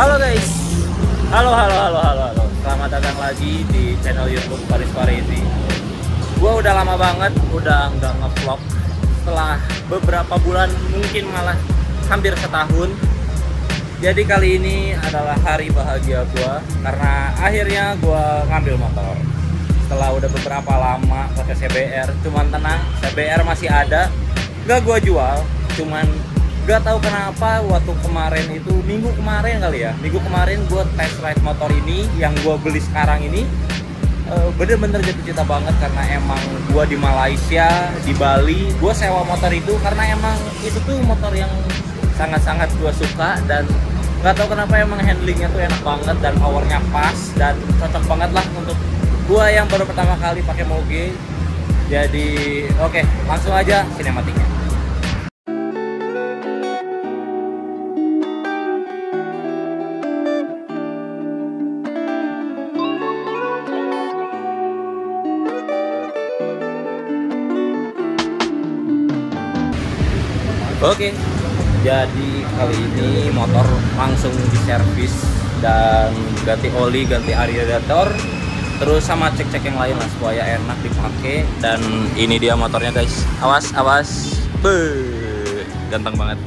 Halo guys. Halo halo halo halo halo. Selamat datang lagi di channel YouTube Paris Parisi. Gua udah lama banget udah nggak ngevlog setelah beberapa bulan mungkin malah hampir setahun. Jadi kali ini adalah hari bahagia gua karena akhirnya gua ngambil motor. Setelah udah beberapa lama pakai CBR, cuman tenang, CBR masih ada. Gak gua jual, cuman gak tahu kenapa waktu kemarin itu minggu kemarin kali ya minggu kemarin gue test ride motor ini yang gue beli sekarang ini eh, bener-bener jatuh cinta banget karena emang gue di Malaysia di Bali gue sewa motor itu karena emang itu tuh motor yang sangat-sangat gue suka dan nggak tahu kenapa emang handlingnya tuh enak banget dan powernya pas dan cocok banget lah untuk gue yang baru pertama kali pakai moge. Jadi oke langsung aja sinematiknya Oke, jadi kali ini motor langsung diservis dan ganti oli, ganti radiator, terus sama cek-cek yang lain lah supaya enak dipakai. Dan ini dia motornya guys. Awas, awas. Be, ganteng banget,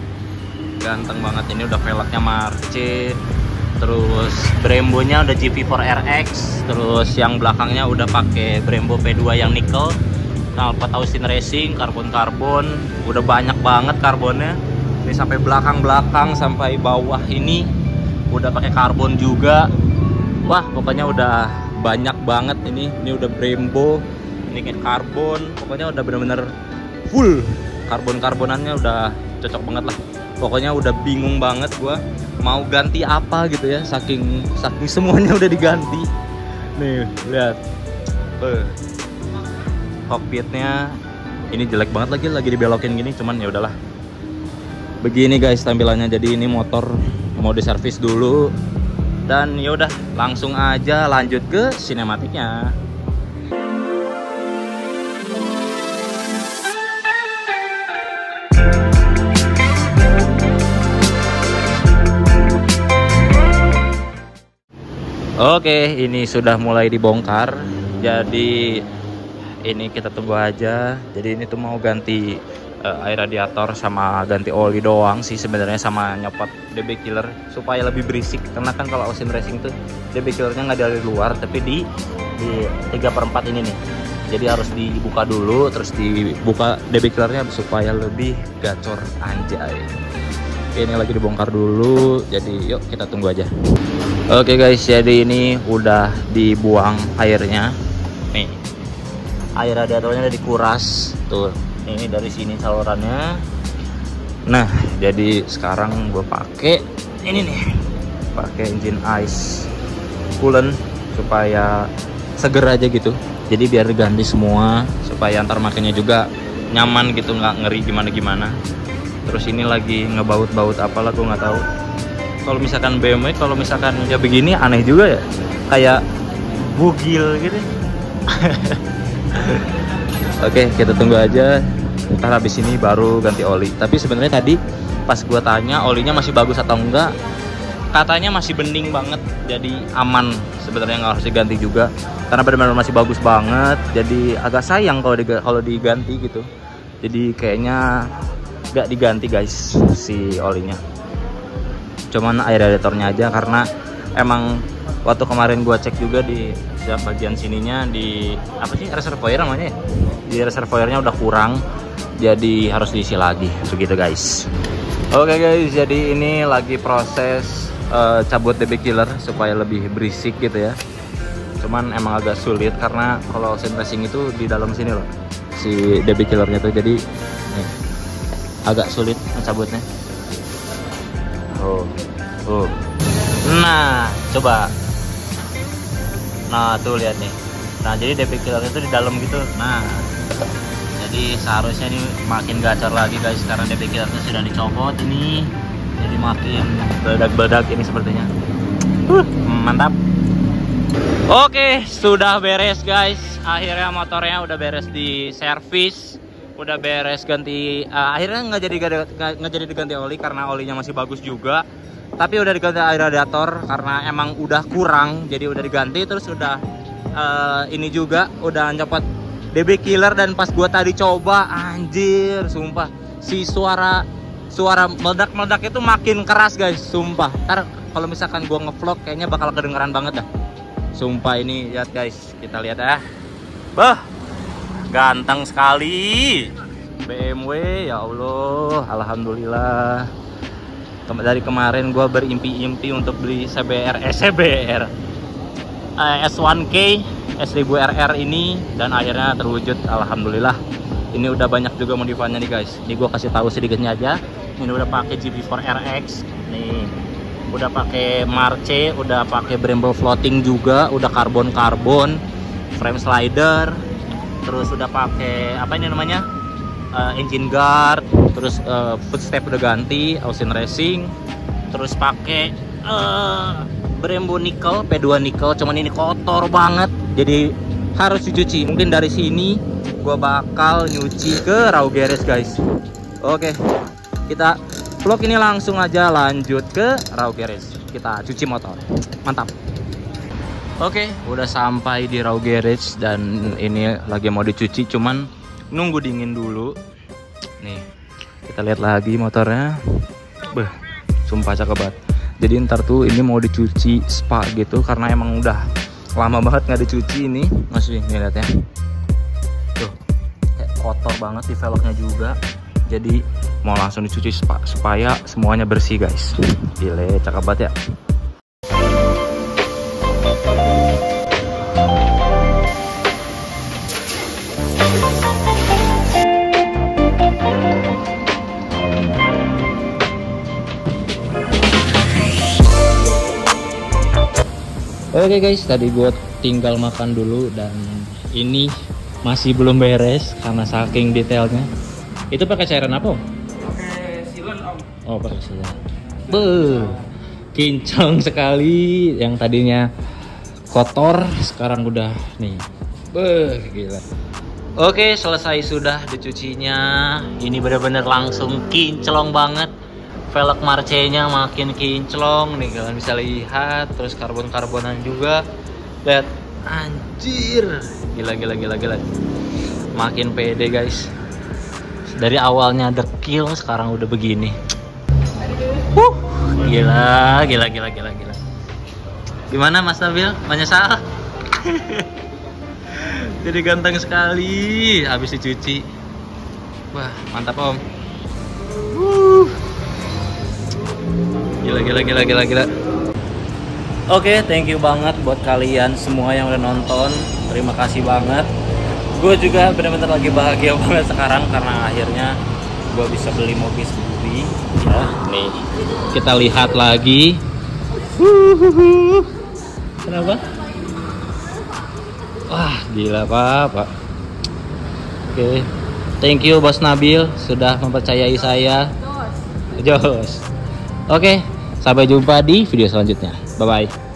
ganteng banget. Ini udah velgnya Marce, terus Brembo-nya udah GV4RX, terus yang belakangnya udah pakai Brembo P2 yang nickel knalpot Austin Racing karbon-karbon udah banyak banget karbonnya. Ini sampai belakang-belakang sampai bawah ini udah pakai karbon juga. Wah pokoknya udah banyak banget ini. Ini udah Brembo ini kayak karbon. Pokoknya udah bener-bener full. Karbon-karbonannya udah cocok banget lah. Pokoknya udah bingung banget gua mau ganti apa gitu ya. Saking saking semuanya udah diganti. Nih lihat. Beuh cockpitnya ini jelek banget lagi lagi dibelokin gini cuman ya udahlah. Begini guys tampilannya jadi ini motor mau diservis dulu. Dan ya udah langsung aja lanjut ke sinematiknya. Oke, ini sudah mulai dibongkar. Jadi ini kita tunggu aja. Jadi ini tuh mau ganti uh, air radiator sama ganti oli doang sih sebenarnya sama nyopot DB killer supaya lebih berisik. Karena kan kalau Austin Racing tuh DB killernya nggak dari luar tapi di di 3 per 4 ini nih. Jadi harus dibuka dulu terus dibuka DB killernya supaya lebih gacor. Anjay. Oke, ini lagi dibongkar dulu. Jadi yuk kita tunggu aja. Oke guys. Jadi ini udah dibuang airnya air radiatornya udah dikuras tuh ini dari sini salurannya. Nah jadi sekarang gue pakai ini nih pakai engine ice coolant supaya seger aja gitu. Jadi biar diganti semua supaya antar makanya juga nyaman gitu nggak ngeri gimana gimana terus ini lagi ngebaut-baut apalah gue nggak tahu. Kalau misalkan BMW kalau misalkan ya begini aneh juga ya. Kayak bugil gitu Oke, kita tunggu aja. Ntar habis ini baru ganti oli. Tapi sebenarnya tadi pas gua tanya olinya masih bagus atau enggak, katanya masih bening banget. Jadi aman sebenarnya nggak harus diganti juga. Karena benar-benar masih bagus banget. Jadi agak sayang kalau diganti, kalau diganti gitu. Jadi kayaknya nggak diganti guys si olinya. Cuman air radiatornya aja karena emang waktu kemarin gua cek juga di bagian sininya di apa sih reservoir namanya? Ya di reservoirnya udah kurang jadi harus diisi lagi. Begitu guys. Oke okay guys jadi ini lagi proses uh, cabut DB killer supaya lebih berisik gitu ya. Cuman emang agak sulit karena kalau sin racing itu di dalam sini loh si DB killernya tuh. Jadi nih, agak sulit mencabutnya. Oh oh. Nah coba nah tuh lihat nih. Nah jadi DP killer itu di dalam gitu. Nah jadi seharusnya ini makin gacor lagi guys karena DP killernya sudah dicopot ini. Jadi makin bedak-bedak ini sepertinya. Uh, mantap. Oke sudah beres guys. Akhirnya motornya udah beres di servis. Udah beres ganti uh, akhirnya nggak jadi nggak jadi diganti oli karena olinya masih bagus juga tapi udah diganti air radiator karena emang udah kurang jadi udah diganti. Terus udah uh, ini juga udah nyopot DB killer dan pas gua tadi coba anjir sumpah. Si suara suara meledak-meledak itu makin keras guys sumpah. Ntar kalau misalkan gua ngevlog kayaknya bakal kedengeran banget dah. Sumpah ini lihat guys kita lihat ya bah ganteng sekali. BMW ya Allah Alhamdulillah dari kemarin gue berimpi-impi untuk beli CBR eh CBR eh, S1K S1000RR ini dan akhirnya terwujud Alhamdulillah. Ini udah banyak juga modifannya nih guys. Ini gue kasih tahu sedikitnya aja. Ini udah pakai GB4RX nih udah pakai Marche udah pakai Brembo floating juga udah karbon karbon frame slider terus udah pakai apa ini namanya uh, engine guard terus uh, footstep udah ganti Austin Racing terus pakai uh, Brembo nickel P2 nickel cuman ini kotor banget jadi harus dicuci. Mungkin dari sini gua bakal nyuci ke raw garage guys. Oke kita vlog ini langsung aja lanjut ke raw garage. Kita cuci motor. Mantap. Oke, udah sampai di raw garage dan ini lagi mau dicuci cuman nunggu dingin dulu. Nih kita lihat lagi motornya. Beh sumpah cakep banget. Jadi ntar tuh ini mau dicuci spa gitu karena emang udah lama banget nggak dicuci ini. Masih nih lihat ya. Tuh kayak kotor banget di velgnya juga. Jadi mau langsung dicuci spa supaya semuanya bersih guys. Gile cakep banget ya Oke okay guys, tadi gue tinggal makan dulu dan ini masih belum beres karena saking detailnya. Itu pakai cairan apa? Pakai silen om. Oh pakai silen. Be, kincang sekali yang tadinya kotor sekarang udah nih. Be, gila. Oke selesai sudah dicucinya. Ini benar-benar langsung kinclong banget velg marcenya makin kinclong nih kalian bisa lihat terus karbon-karbonan juga. Lihat anjir. Gila gila gila gila. Makin pede guys. Dari awalnya dekil sekarang udah begini. Uh, gila gila gila gila gila. Gimana Mas Nabil? Menyesal jadi ganteng sekali. Habis dicuci. Wah mantap om gila gila gila gila gila. Oke okay, thank you banget buat kalian semua yang udah nonton. Terima kasih banget. Gue juga bener-bener lagi bahagia banget sekarang karena akhirnya gue bisa beli mobil sendiri ya nih. Kita lihat lagi. Kenapa? Wah gila pak pak. Oke. Okay. thank you bos Nabil sudah mempercayai saya. Jos. Oke, sampai jumpa di video selanjutnya. Bye bye.